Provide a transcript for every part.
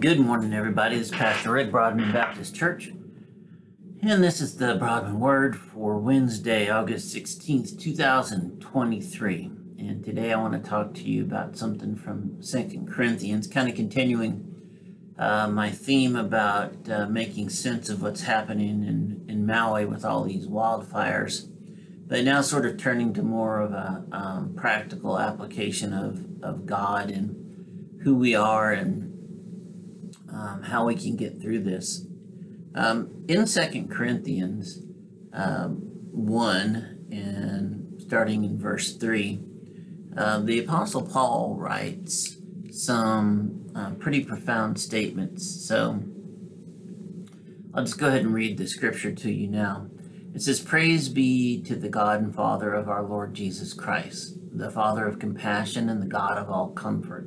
Good morning, everybody. This is Pastor Rick, Broadman Baptist Church. And this is the Broadman Word for Wednesday, August 16th, 2023. And today I want to talk to you about something from Second Corinthians, kind of continuing uh, my theme about uh, making sense of what's happening in, in Maui with all these wildfires, but now sort of turning to more of a um, practical application of, of God and who we are and um, how we can get through this. Um, in Second Corinthians um, 1 and starting in verse 3, uh, the Apostle Paul writes some uh, pretty profound statements. So I'll just go ahead and read the scripture to you now. It says, Praise be to the God and Father of our Lord Jesus Christ, the Father of compassion and the God of all comfort,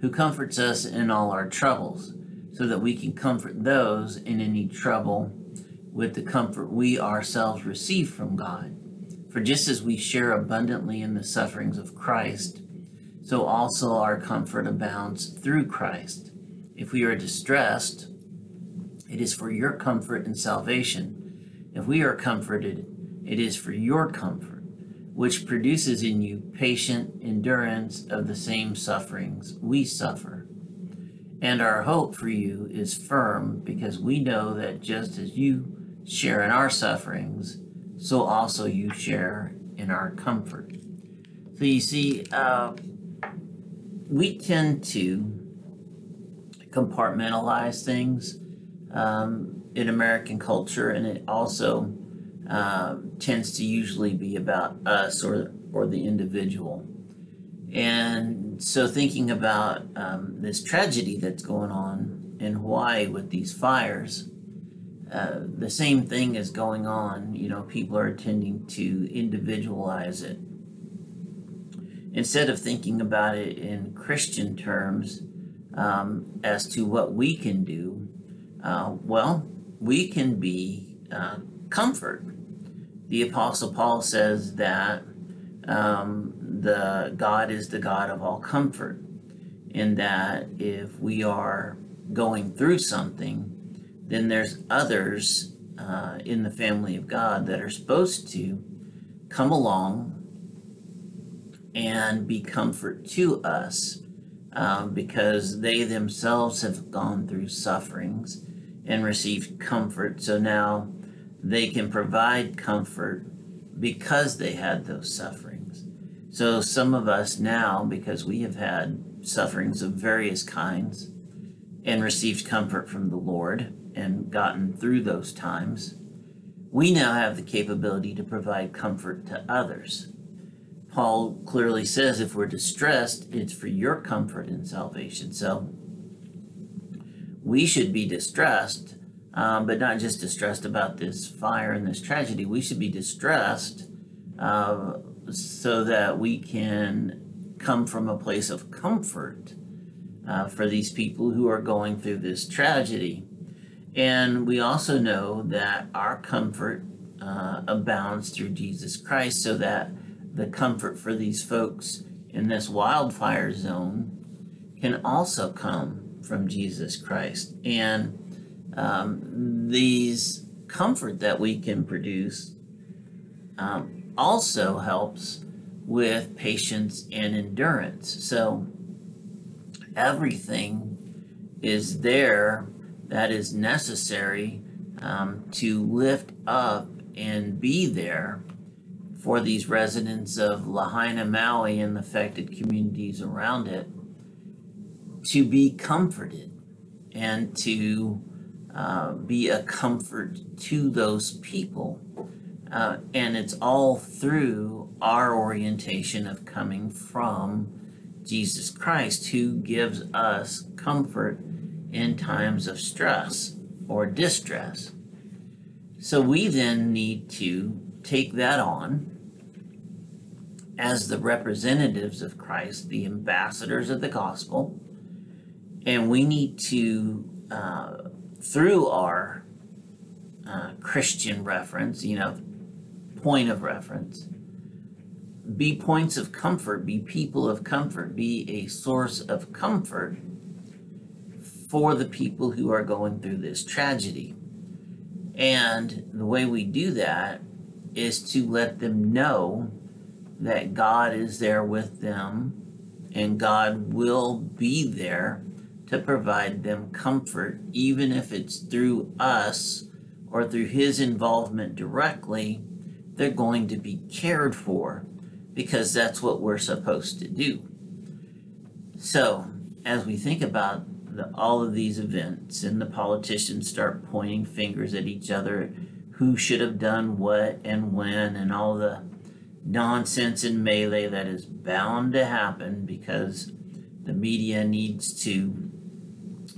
who comforts us in all our troubles so that we can comfort those in any trouble with the comfort we ourselves receive from God. For just as we share abundantly in the sufferings of Christ, so also our comfort abounds through Christ. If we are distressed, it is for your comfort and salvation. If we are comforted, it is for your comfort, which produces in you patient endurance of the same sufferings we suffer. And our hope for you is firm because we know that just as you share in our sufferings, so also you share in our comfort. So you see, uh, we tend to compartmentalize things um, in American culture, and it also uh, tends to usually be about us or or the individual. And so, thinking about um, this tragedy that's going on in Hawaii with these fires, uh, the same thing is going on. You know, people are tending to individualize it. Instead of thinking about it in Christian terms um, as to what we can do, uh, well, we can be uh, comfort. The Apostle Paul says that um, the God is the God of all comfort, in that if we are going through something, then there's others uh, in the family of God that are supposed to come along and be comfort to us um, because they themselves have gone through sufferings and received comfort. So now they can provide comfort because they had those sufferings. So some of us now, because we have had sufferings of various kinds and received comfort from the Lord and gotten through those times, we now have the capability to provide comfort to others. Paul clearly says if we're distressed, it's for your comfort and salvation. So we should be distressed, um, but not just distressed about this fire and this tragedy. We should be distressed uh, so that we can come from a place of comfort uh, for these people who are going through this tragedy. And we also know that our comfort uh, abounds through Jesus Christ, so that the comfort for these folks in this wildfire zone can also come from Jesus Christ. And um, these comfort that we can produce um, also helps with patience and endurance. So everything is there that is necessary um, to lift up and be there for these residents of Lahaina, Maui, and the affected communities around it to be comforted and to uh, be a comfort to those people. Uh, and it's all through our orientation of coming from Jesus Christ, who gives us comfort in times of stress or distress. So we then need to take that on as the representatives of Christ, the ambassadors of the gospel, and we need to, uh, through our uh, Christian reference, you know, point of reference, be points of comfort, be people of comfort, be a source of comfort for the people who are going through this tragedy. And the way we do that is to let them know that God is there with them and God will be there to provide them comfort, even if it's through us or through His involvement directly. They're going to be cared for because that's what we're supposed to do. So, as we think about the, all of these events and the politicians start pointing fingers at each other, who should have done what and when, and all the nonsense and melee that is bound to happen because the media needs to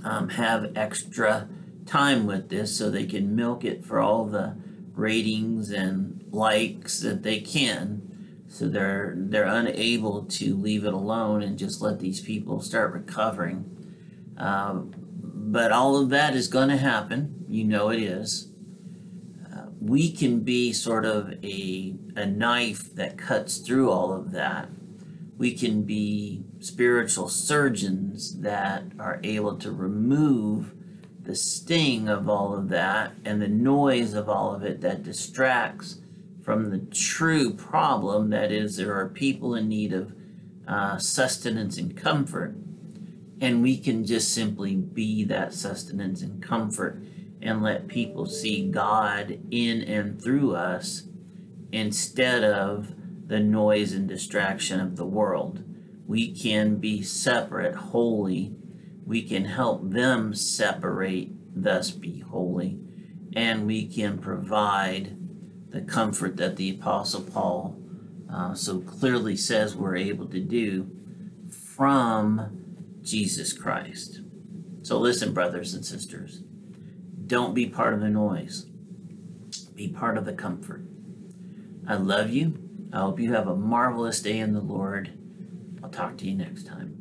um, have extra time with this so they can milk it for all the ratings and likes that they can. So they're they're unable to leave it alone and just let these people start recovering. Um, but all of that is going to happen. You know it is. We can be sort of a, a knife that cuts through all of that. We can be spiritual surgeons that are able to remove the sting of all of that and the noise of all of it that distracts from the true problem that is, there are people in need of uh, sustenance and comfort. And we can just simply be that sustenance and comfort and let people see God in and through us instead of the noise and distraction of the world. We can be separate, holy. We can help them separate, thus be holy. And we can provide the comfort that the Apostle Paul uh, so clearly says we're able to do from Jesus Christ. So listen, brothers and sisters. Don't be part of the noise. Be part of the comfort. I love you. I hope you have a marvelous day in the Lord. I'll talk to you next time.